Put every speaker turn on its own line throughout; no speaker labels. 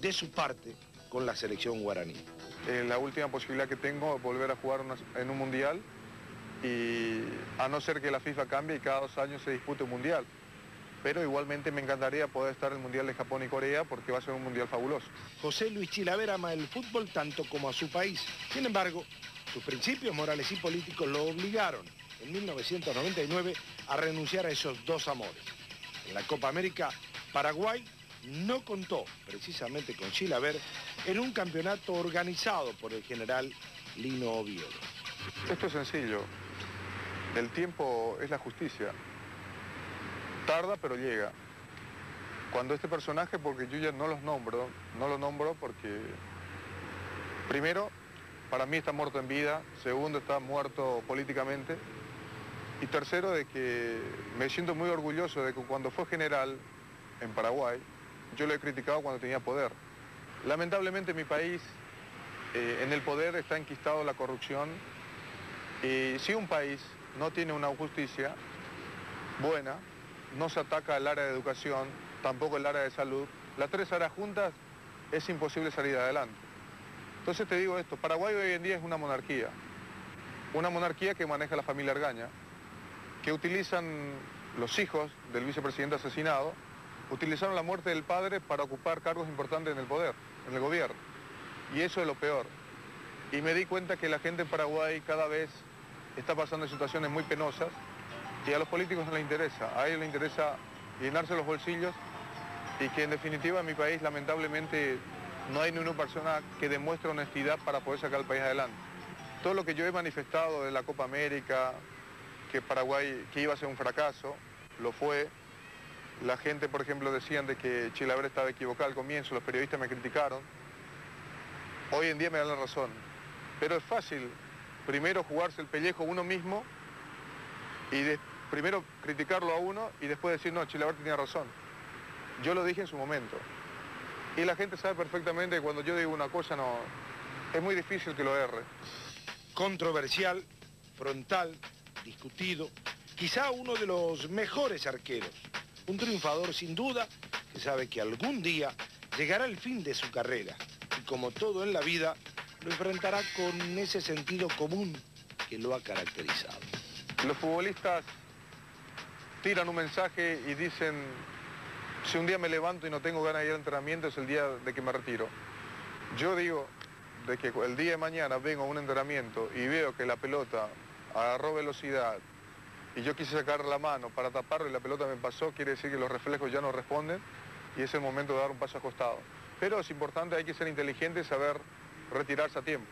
de su parte con la selección guaraní.
Eh, la última posibilidad que tengo es volver a jugar en un mundial y a no ser que la FIFA cambie y cada dos años se dispute un mundial. Pero igualmente me encantaría poder estar en el Mundial de Japón y Corea porque va a ser un mundial fabuloso.
José Luis Chilaver ama el fútbol tanto como a su país. Sin embargo, sus principios morales y políticos lo obligaron en 1999 a renunciar a esos dos amores. En la Copa América, Paraguay no contó precisamente con Chilaver en un campeonato organizado por el general Lino Oviedo.
Esto es sencillo. El tiempo es la justicia. Tarda, pero llega. Cuando este personaje, porque yo ya no los nombro, no lo nombro porque, primero, para mí está muerto en vida, segundo, está muerto políticamente, y tercero, de que me siento muy orgulloso de que cuando fue general en Paraguay, yo lo he criticado cuando tenía poder. Lamentablemente mi país, eh, en el poder está enquistado la corrupción y si un país no tiene una justicia buena, no se ataca el área de educación, tampoco el área de salud, las tres áreas juntas es imposible salir adelante. Entonces te digo esto, Paraguay hoy en día es una monarquía, una monarquía que maneja la familia Argaña, que utilizan los hijos del vicepresidente asesinado utilizaron la muerte del padre para ocupar cargos importantes en el poder, en el gobierno. Y eso es lo peor. Y me di cuenta que la gente en Paraguay cada vez está pasando situaciones muy penosas y a los políticos no les interesa. A ellos les interesa llenarse los bolsillos y que en definitiva en mi país lamentablemente no hay ni una persona que demuestre honestidad para poder sacar al país adelante. Todo lo que yo he manifestado de la Copa América, que Paraguay que iba a ser un fracaso, lo fue, la gente, por ejemplo, decían de que Chilaver estaba equivocado al comienzo, los periodistas me criticaron. Hoy en día me dan la razón. Pero es fácil, primero jugarse el pellejo uno mismo y primero criticarlo a uno y después decir, no, Chilaver tenía razón. Yo lo dije en su momento. Y la gente sabe perfectamente que cuando yo digo una cosa, no, es muy difícil que lo erre.
Controversial, frontal, discutido, quizá uno de los mejores arqueros un triunfador sin duda que sabe que algún día llegará el fin de su carrera y como todo en la vida lo enfrentará con ese sentido común que lo ha caracterizado.
Los futbolistas tiran un mensaje y dicen, si un día me levanto y no tengo ganas de ir al entrenamiento es el día de que me retiro. Yo digo de que el día de mañana vengo a un entrenamiento y veo que la pelota agarró velocidad, y yo quise sacar la mano para taparlo y la pelota me pasó, quiere decir que los reflejos ya no responden y es el momento de dar un paso acostado. Pero es importante, hay que ser inteligente y saber retirarse a tiempo.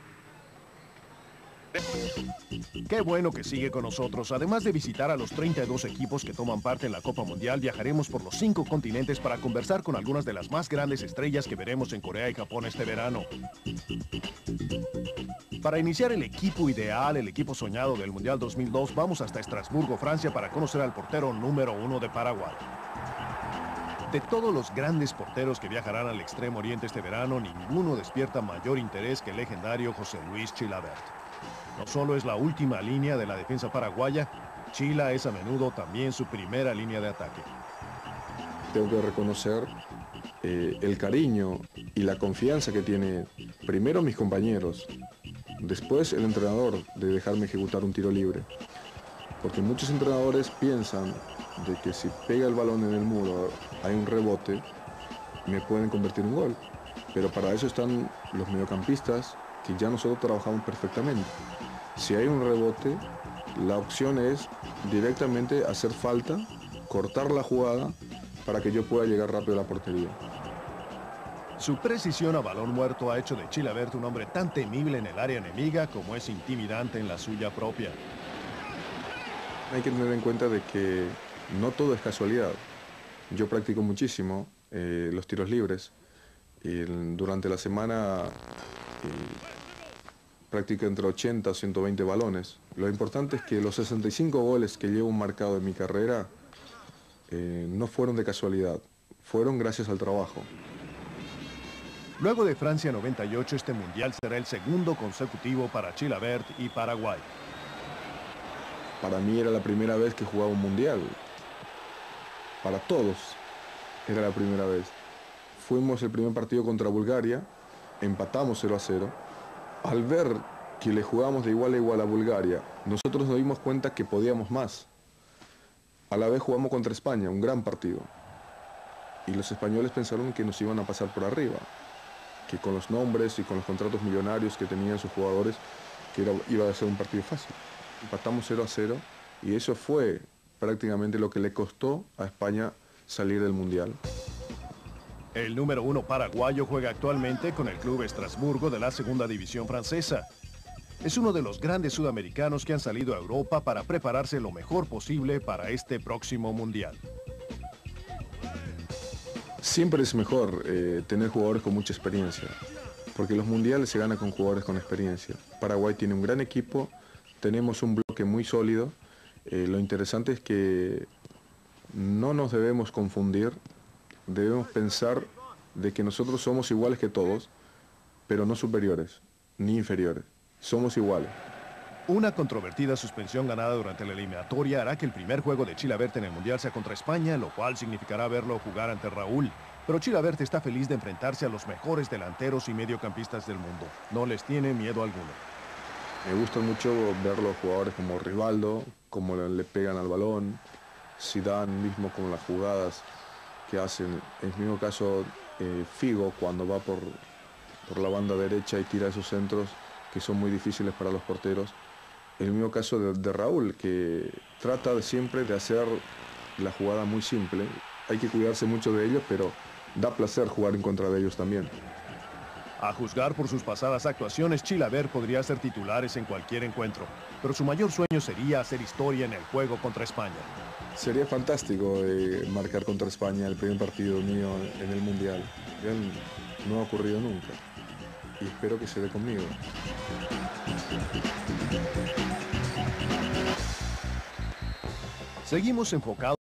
Qué bueno que sigue con nosotros. Además de visitar a los 32 equipos que toman parte en la Copa Mundial, viajaremos por los cinco continentes para conversar con algunas de las más grandes estrellas que veremos en Corea y Japón este verano. Para iniciar el equipo ideal, el equipo soñado del Mundial 2002, vamos hasta Estrasburgo, Francia, para conocer al portero número uno de Paraguay. De todos los grandes porteros que viajarán al extremo oriente este verano, ninguno despierta mayor interés que el legendario José Luis Chilabert. No solo es la última línea de la defensa paraguaya, Chila es a menudo también su primera línea de ataque.
Tengo que reconocer eh, el cariño y la confianza que tiene primero mis compañeros, después el entrenador de dejarme ejecutar un tiro libre. Porque muchos entrenadores piensan de que si pega el balón en el muro, hay un rebote, me pueden convertir en un gol. Pero para eso están los mediocampistas, que ya nosotros trabajamos perfectamente. Si hay un rebote, la opción es directamente hacer falta, cortar la jugada para que yo pueda llegar rápido a la portería.
Su precisión a balón muerto ha hecho de Chilabert un hombre tan temible en el área enemiga como es intimidante en la suya propia.
Hay que tener en cuenta de que no todo es casualidad. Yo practico muchísimo eh, los tiros libres. Y durante la semana eh, practica entre 80 y 120 balones. Lo importante es que los 65 goles que llevo marcado en mi carrera eh, no fueron de casualidad, fueron gracias al trabajo.
Luego de Francia 98, este mundial será el segundo consecutivo para Chilabert y Paraguay.
Para mí era la primera vez que jugaba un mundial. Para todos era la primera vez. fuimos el primer partido contra Bulgaria, empatamos 0 a 0. Al ver que le jugamos de igual a igual a Bulgaria, nosotros nos dimos cuenta que podíamos más. A la vez jugamos contra España, un gran partido. Y los españoles pensaron que nos iban a pasar por arriba, que con los nombres y con los contratos millonarios que tenían sus jugadores, que iba a ser un partido fácil. Empatamos 0 a 0 y eso fue prácticamente lo que le costó a España salir del Mundial.
El número uno paraguayo juega actualmente con el club Estrasburgo de la segunda división francesa. Es uno de los grandes sudamericanos que han salido a Europa para prepararse lo mejor posible para este próximo Mundial.
Siempre es mejor eh, tener jugadores con mucha experiencia, porque los mundiales se ganan con jugadores con experiencia. Paraguay tiene un gran equipo, tenemos un bloque muy sólido. Eh, lo interesante es que no nos debemos confundir, debemos pensar de que nosotros somos iguales que todos, pero no superiores ni inferiores. Somos iguales.
Una controvertida suspensión ganada durante la eliminatoria hará que el primer juego de Chilaverte en el Mundial sea contra España, lo cual significará verlo jugar ante Raúl. Pero Chilaverte está feliz de enfrentarse a los mejores delanteros y mediocampistas del mundo. No les tiene miedo alguno.
Me gusta mucho ver los jugadores como Rivaldo, como le pegan al balón, Zidane mismo con las jugadas que hacen. En el mismo caso, eh, Figo cuando va por, por la banda derecha y tira esos centros que son muy difíciles para los porteros. El mismo caso de, Raúl, que trata siempre de hacer la jugada muy simple. Hay que cuidarse mucho de ellos, pero da placer jugar en contra de ellos también.
A juzgar por sus pasadas actuaciones, Chilaver podría ser titulares en cualquier encuentro, pero su mayor sueño sería hacer historia en el juego contra España.
Sería fantástico eh, marcar contra España el primer partido mío en el Mundial. no ha ocurrido nunca y espero que se dé conmigo.
Seguimos enfocados